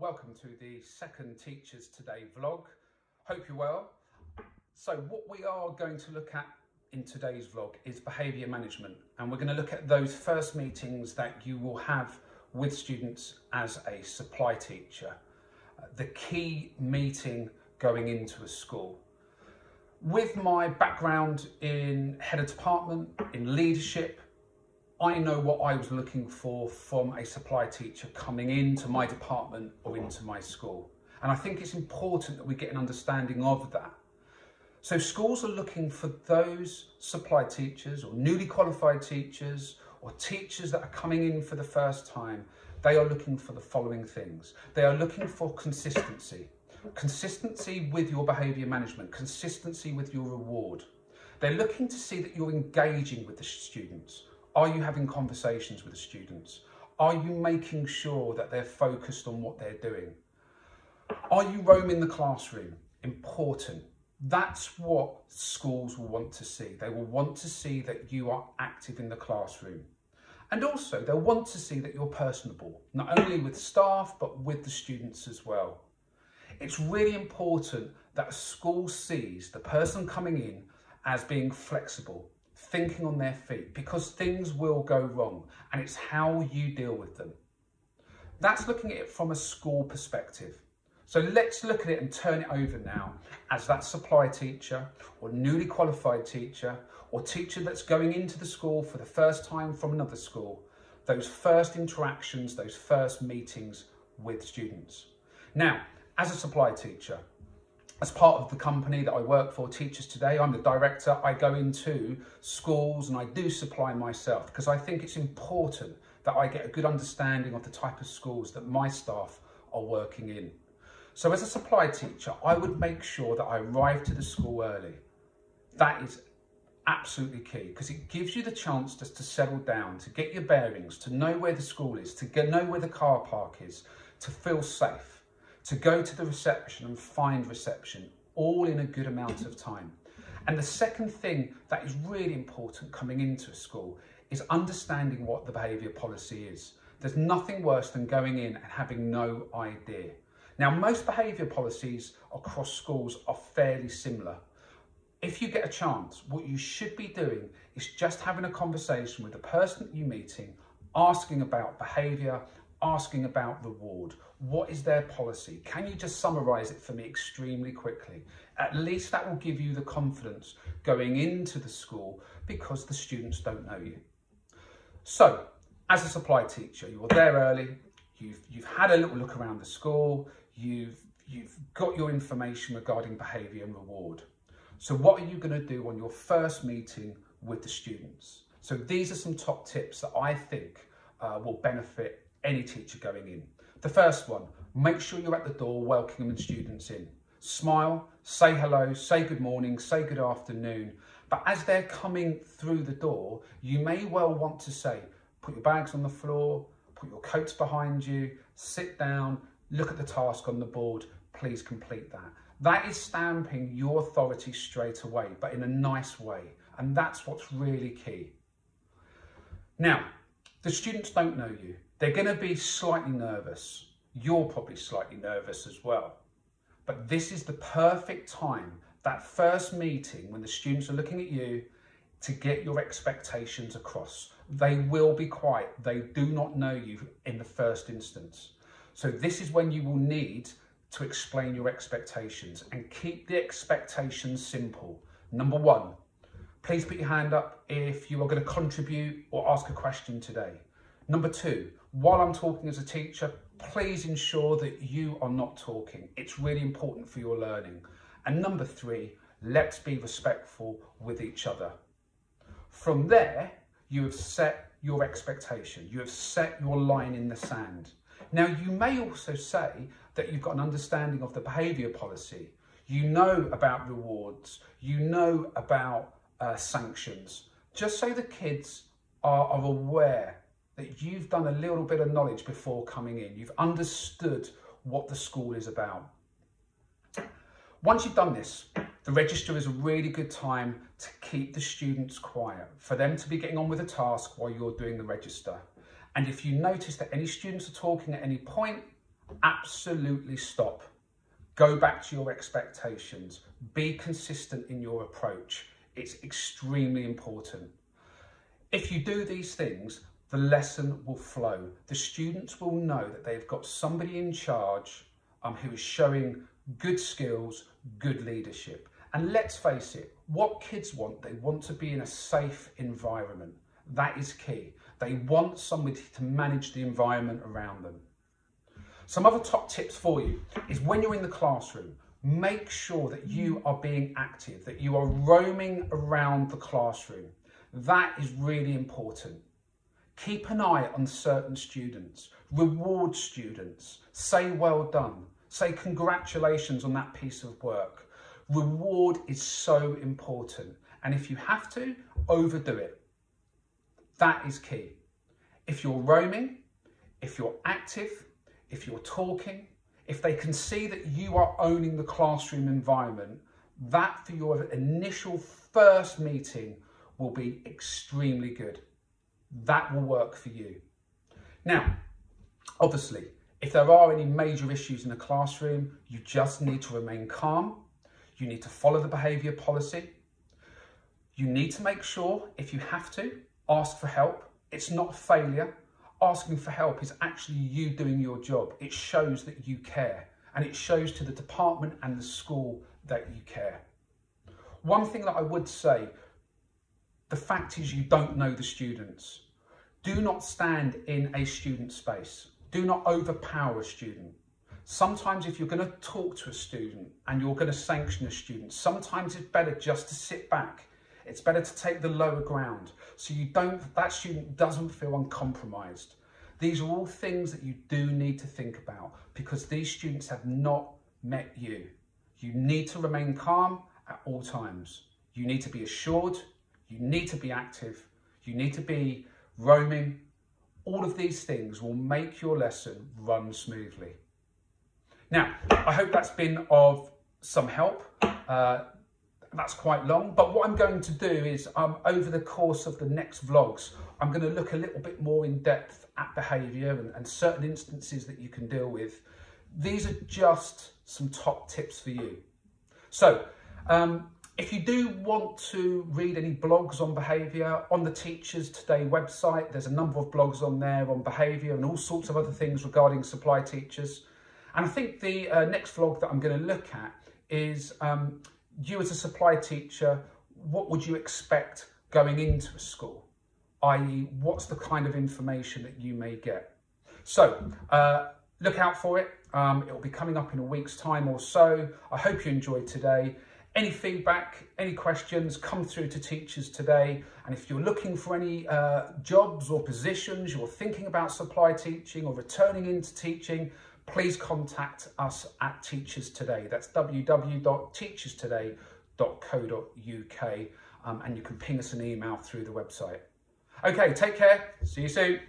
Welcome to the second Teachers Today vlog. Hope you're well. So what we are going to look at in today's vlog is behaviour management and we're going to look at those first meetings that you will have with students as a supply teacher. Uh, the key meeting going into a school. With my background in head of department, in leadership, I know what I was looking for from a supply teacher coming into my department or into my school. And I think it's important that we get an understanding of that. So schools are looking for those supply teachers or newly qualified teachers or teachers that are coming in for the first time. They are looking for the following things. They are looking for consistency. Consistency with your behaviour management, consistency with your reward. They're looking to see that you're engaging with the students. Are you having conversations with the students? Are you making sure that they're focused on what they're doing? Are you roaming the classroom? Important. That's what schools will want to see. They will want to see that you are active in the classroom. And also, they'll want to see that you're personable, not only with staff, but with the students as well. It's really important that a school sees the person coming in as being flexible, thinking on their feet because things will go wrong and it's how you deal with them. That's looking at it from a school perspective. So let's look at it and turn it over now as that supply teacher or newly qualified teacher or teacher that's going into the school for the first time from another school, those first interactions, those first meetings with students. Now, as a supply teacher, as part of the company that I work for, Teachers Today, I'm the director. I go into schools and I do supply myself because I think it's important that I get a good understanding of the type of schools that my staff are working in. So as a supply teacher, I would make sure that I arrive to the school early. That is absolutely key because it gives you the chance just to settle down, to get your bearings, to know where the school is, to get, know where the car park is, to feel safe to go to the reception and find reception, all in a good amount of time. And the second thing that is really important coming into a school is understanding what the behaviour policy is. There's nothing worse than going in and having no idea. Now, most behaviour policies across schools are fairly similar. If you get a chance, what you should be doing is just having a conversation with the person that you're meeting, asking about behaviour, asking about reward. What is their policy? Can you just summarise it for me extremely quickly? At least that will give you the confidence going into the school because the students don't know you. So, as a supply teacher, you're there early, you've, you've had a little look around the school, you've, you've got your information regarding behaviour and reward. So what are you going to do on your first meeting with the students? So these are some top tips that I think uh, will benefit any teacher going in. The first one, make sure you're at the door welcoming the students in. Smile, say hello, say good morning, say good afternoon. But as they're coming through the door, you may well want to say, put your bags on the floor, put your coats behind you, sit down, look at the task on the board, please complete that. That is stamping your authority straight away, but in a nice way. And that's what's really key. Now, the students don't know you. They're going to be slightly nervous. You're probably slightly nervous as well. But this is the perfect time, that first meeting when the students are looking at you, to get your expectations across. They will be quiet. They do not know you in the first instance. So this is when you will need to explain your expectations and keep the expectations simple. Number one, please put your hand up if you are going to contribute or ask a question today. Number two, while I'm talking as a teacher, please ensure that you are not talking. It's really important for your learning. And number three, let's be respectful with each other. From there, you have set your expectation. You have set your line in the sand. Now, you may also say that you've got an understanding of the behaviour policy. You know about rewards. You know about uh, sanctions. Just so the kids are, are aware that you've done a little bit of knowledge before coming in. You've understood what the school is about. Once you've done this, the register is a really good time to keep the students quiet, for them to be getting on with a task while you're doing the register. And if you notice that any students are talking at any point, absolutely stop. Go back to your expectations. Be consistent in your approach. It's extremely important. If you do these things, the lesson will flow. The students will know that they've got somebody in charge um, who is showing good skills, good leadership. And let's face it, what kids want, they want to be in a safe environment. That is key. They want somebody to manage the environment around them. Some other top tips for you is when you're in the classroom, make sure that you are being active, that you are roaming around the classroom. That is really important. Keep an eye on certain students, reward students, say well done, say congratulations on that piece of work. Reward is so important. And if you have to, overdo it. That is key. If you're roaming, if you're active, if you're talking, if they can see that you are owning the classroom environment, that for your initial first meeting will be extremely good. That will work for you. Now, obviously, if there are any major issues in the classroom, you just need to remain calm. You need to follow the behaviour policy. You need to make sure, if you have to, ask for help. It's not a failure. Asking for help is actually you doing your job. It shows that you care and it shows to the department and the school that you care. One thing that I would say, the fact is you don't know the students. Do not stand in a student space. Do not overpower a student. Sometimes if you're going to talk to a student and you're going to sanction a student, sometimes it's better just to sit back. It's better to take the lower ground so you don't that student doesn't feel uncompromised. These are all things that you do need to think about because these students have not met you. You need to remain calm at all times. You need to be assured, you need to be active, you need to be roaming. All of these things will make your lesson run smoothly. Now, I hope that's been of some help. Uh, that's quite long, but what I'm going to do is um, over the course of the next vlogs, I'm going to look a little bit more in depth at behaviour and, and certain instances that you can deal with. These are just some top tips for you. So, um, if you do want to read any blogs on behaviour, on the Teachers Today website, there's a number of blogs on there on behaviour and all sorts of other things regarding supply teachers. And I think the uh, next vlog that I'm going to look at is um, you as a supply teacher, what would you expect going into a school? i.e. what's the kind of information that you may get. So uh, look out for it. Um, it will be coming up in a week's time or so. I hope you enjoyed today. Any feedback, any questions, come through to Teachers Today. And if you're looking for any uh, jobs or positions, you're thinking about supply teaching or returning into teaching, please contact us at Teachers Today. That's www.teacherstoday.co.uk um, and you can ping us an email through the website. Okay, take care. See you soon.